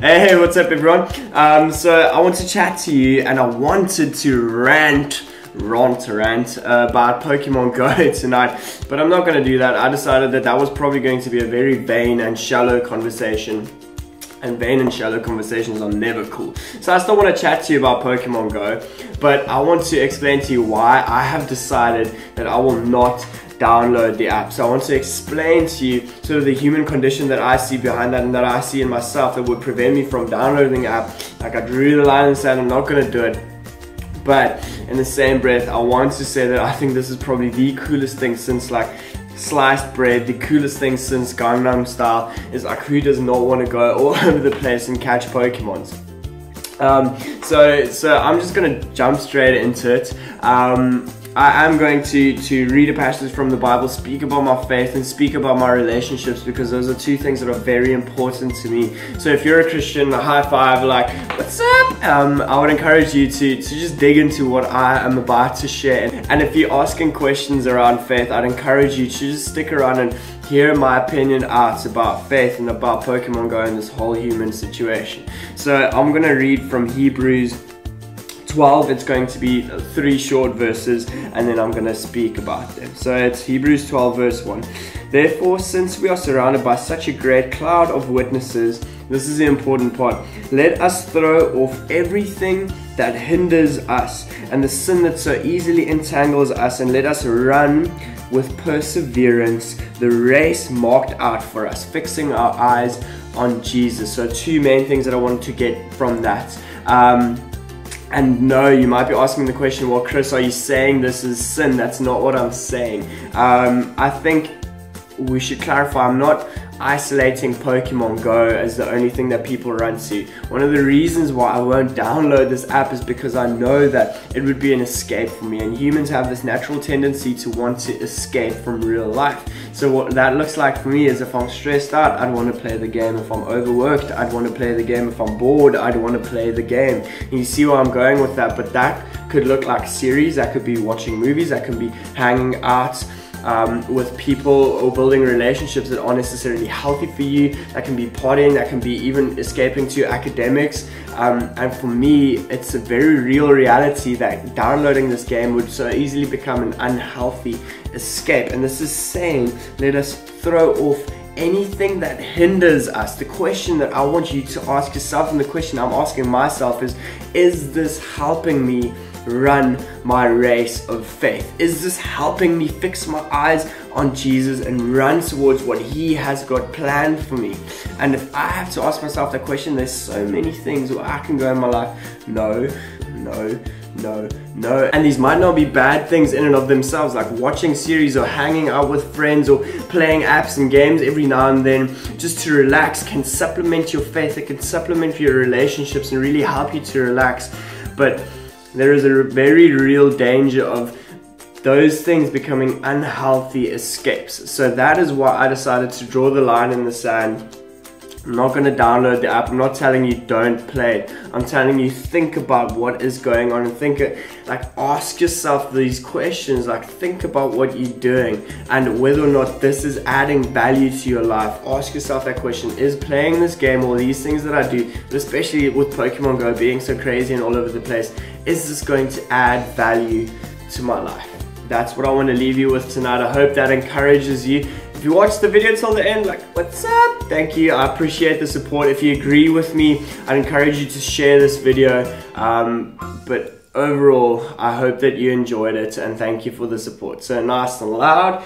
Hey, what's up, everyone? Um, so I want to chat to you, and I wanted to rant, rant, rant uh, about Pokemon Go tonight, but I'm not going to do that. I decided that that was probably going to be a very vain and shallow conversation and vain and shallow conversations are never cool. So I still want to chat to you about Pokemon Go, but I want to explain to you why I have decided that I will not download the app. So I want to explain to you sort of the human condition that I see behind that and that I see in myself that would prevent me from downloading the app. Like I drew the line and said I'm not gonna do it. But in the same breath, I want to say that I think this is probably the coolest thing since like sliced bread, the coolest thing since Gangnam Style is like who does not want to go all over the place and catch Pokemons. Um, so, so I'm just gonna jump straight into it. Um, I am going to, to read a passage from the Bible, speak about my faith, and speak about my relationships because those are two things that are very important to me. So if you're a Christian, a high five, like, what's up? Um, I would encourage you to, to just dig into what I am about to share. And if you're asking questions around faith, I'd encourage you to just stick around and hear my opinion out about faith and about Pokemon Go and this whole human situation. So I'm going to read from Hebrews 12 it's going to be three short verses and then I'm going to speak about them. So it's Hebrews 12 verse 1. Therefore since we are surrounded by such a great cloud of witnesses, this is the important part. Let us throw off everything that hinders us and the sin that so easily entangles us and let us run with perseverance the race marked out for us, fixing our eyes on Jesus. So two main things that I want to get from that. Um, and no, you might be asking the question, well, Chris, are you saying this is sin? That's not what I'm saying. Um, I think we should clarify, I'm not isolating Pokemon Go as the only thing that people run to. One of the reasons why I won't download this app is because I know that it would be an escape for me and humans have this natural tendency to want to escape from real life. So what that looks like for me is if I'm stressed out, I'd want to play the game. If I'm overworked, I'd want to play the game. If I'm bored, I'd want to play the game. And you see where I'm going with that, but that could look like series, that could be watching movies, that can be hanging out um, with people or building relationships that aren't necessarily healthy for you. That can be partying, that can be even escaping to academics. Um, and for me, it's a very real reality that downloading this game would so easily become an unhealthy escape. And this is saying, let us throw off anything that hinders us. The question that I want you to ask yourself, and the question I'm asking myself is, is this helping me? Run my race of faith? Is this helping me fix my eyes on Jesus and run towards what He has got planned for me? And if I have to ask myself that question, there's so many things where I can go in my life. No, no, no, no. And these might not be bad things in and of themselves, like watching series or hanging out with friends or playing apps and games every now and then just to relax can supplement your faith, it can supplement your relationships and really help you to relax. But there is a very real danger of those things becoming unhealthy escapes. So that is why I decided to draw the line in the sand I'm not going to download the app. I'm not telling you don't play. I'm telling you think about what is going on and think it, like ask yourself these questions. Like think about what you're doing and whether or not this is adding value to your life. Ask yourself that question. Is playing this game or these things that I do, especially with Pokemon Go being so crazy and all over the place, is this going to add value to my life? That's what I want to leave you with tonight. I hope that encourages you if you watched the video until the end, like, what's up? Thank you, I appreciate the support. If you agree with me, I'd encourage you to share this video. Um, but overall, I hope that you enjoyed it and thank you for the support. So nice and loud.